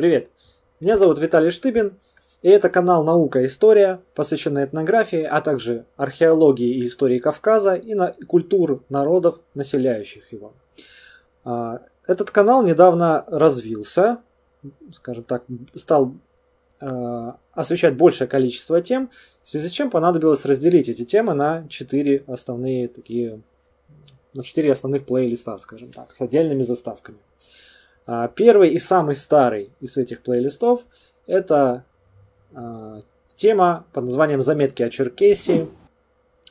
Привет! Меня зовут Виталий Штыбин, и это канал «Наука и история», посвященный этнографии, а также археологии и истории Кавказа и на культур народов, населяющих его. А, этот канал недавно развился, скажем так, стал а, освещать большее количество тем, в связи с чем понадобилось разделить эти темы на четыре основные такие, на четыре основных плейлиста, скажем так, с отдельными заставками. А, первый и самый старый из этих плейлистов это а, тема под названием «Заметки о Черкесии».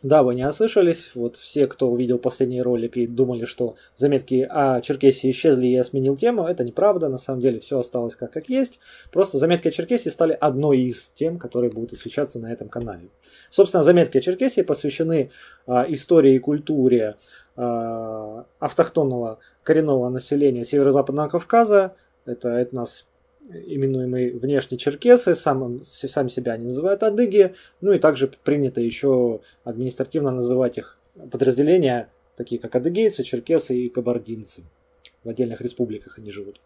Да, вы не ослышались. Вот все, кто увидел последний ролик и думали, что заметки о Черкесии исчезли и я сменил тему, это неправда. На самом деле все осталось как, как есть. Просто заметки о Черкесии стали одной из тем, которые будут освещаться на этом канале. Собственно, заметки о Черкесии посвящены а, истории и культуре а, автохтонного коренного населения Северо-Западного Кавказа. Это этнос именуемые внешне черкесы, сам, сами себя они называют адыги, ну и также принято еще административно называть их подразделения, такие как адыгейцы, черкесы и кабардинцы. В отдельных республиках они живут.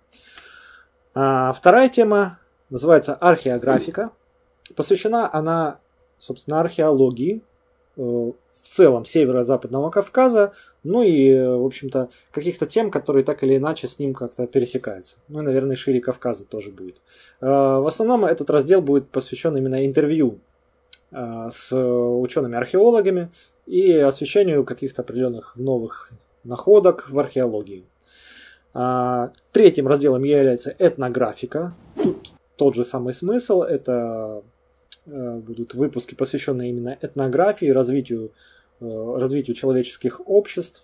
А вторая тема называется археографика. Посвящена она, собственно, археологии, э, в целом северо-западного Кавказа, ну и, в общем-то, каких-то тем, которые так или иначе с ним как-то пересекаются. Ну и, наверное, шире Кавказа тоже будет. Э, в основном этот раздел будет посвящен именно интервью э, с учеными-археологами и освещению каких-то определенных новых находок в археологии. Э, третьим разделом является этнографика. Тут тот же самый смысл. Это будут выпуски, посвященные именно этнографии, развитию Э, развитию человеческих обществ.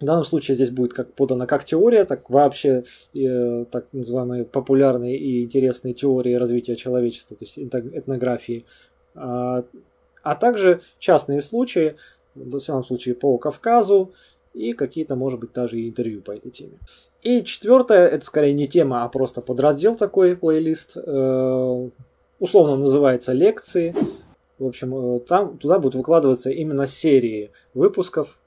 В данном случае здесь будет как подано как теория, так вообще э, так называемые популярные и интересные теории развития человечества, то есть этнографии, а, а также частные случаи, в данном случае по Кавказу, и какие-то, может быть, даже и интервью по этой теме. И четвертое, это скорее не тема, а просто подраздел такой плейлист. Э, условно называется лекции. В общем, э, там туда будут выкладываться именно серии выпусков,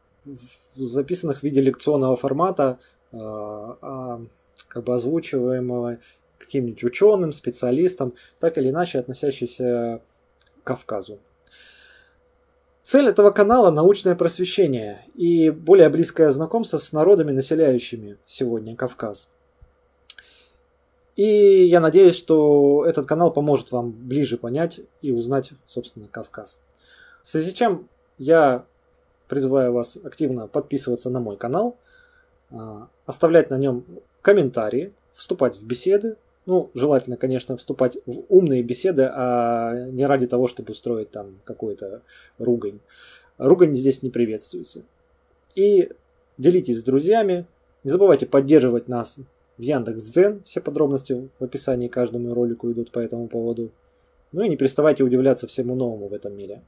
записанных в виде лекционного формата, э, а, как бы озвучиваемого каким-нибудь ученым, специалистом, так или иначе относящийся к Кавказу. Цель этого канала – научное просвещение и более близкое знакомство с народами, населяющими сегодня Кавказ. И я надеюсь, что этот канал поможет вам ближе понять и узнать, собственно, Кавказ. В связи с чем я призываю вас активно подписываться на мой канал, а, оставлять на нем комментарии, вступать в беседы. Ну, желательно, конечно, вступать в умные беседы, а не ради того, чтобы устроить там какой-то ругань. Ругань здесь не приветствуется. И делитесь с друзьями. Не забывайте поддерживать нас в Яндекс.Дзен. Все подробности в описании каждому ролику идут по этому поводу. Ну и не переставайте удивляться всему новому в этом мире.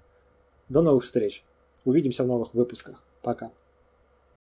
До новых встреч. Увидимся в новых выпусках. Пока.